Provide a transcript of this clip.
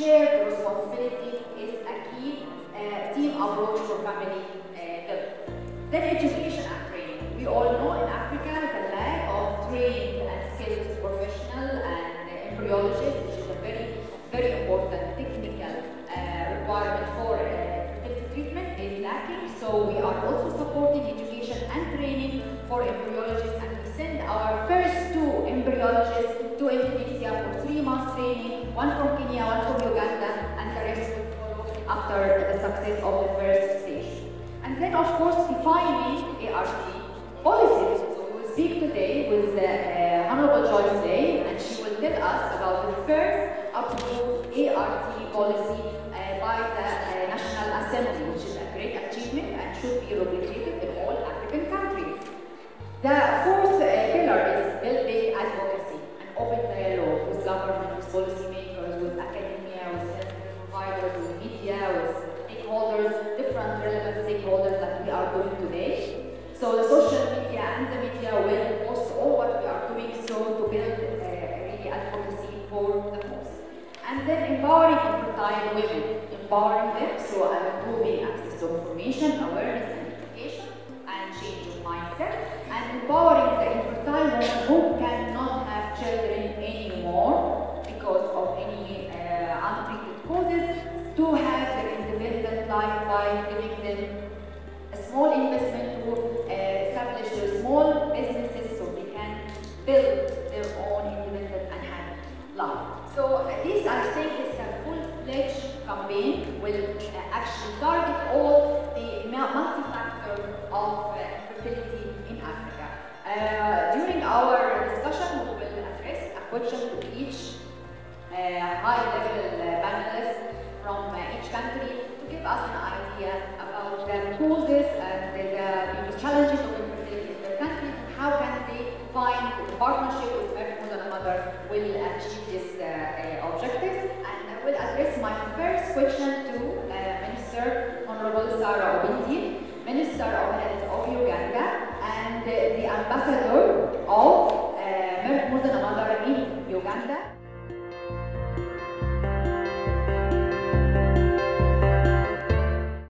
infertility. Share the responsibility is a key uh, team approach for family uh. Then education and training. We all know in Africa the lack of trained and skilled professional and uh, embryologists, which is a very, very important technical uh, requirement for uh, fertility treatment, is lacking. So we are also supporting education and training for embryologists, and we send our first two embryologists after the success of the first stage. And then, of course, defining ART policies. So we will speak today with the uh, Honorable Joyce Lay, and she will tell us about the first approved ART policy uh, by the uh, National Assembly, which is a great achievement and should be replicated in all African countries. The fourth are doing today. So the social media and the media will post all what we are doing so to build uh, really advocacy for the cause. And then empowering infertile women, empowering them, so I'm improving access to information, awareness and education, and change of mindset, and empowering the infertile women who cannot have children anymore because of any uh, untreated causes to have their independent life by giving them small investment to uh, establish their small businesses so they can build their own independent and happy life. So uh, this I think is a full-fledged campaign will uh, actually target all the mul- multi-factor of uh, fertility in Africa. Uh, during our discussion, we will address a question to each uh, high-level uh, will achieve this uh, uh, objective. And I will address my first question to uh, Minister Honorable Sarah Opendi, Minister of Health of Uganda, and the Ambassador